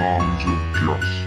arms of justice.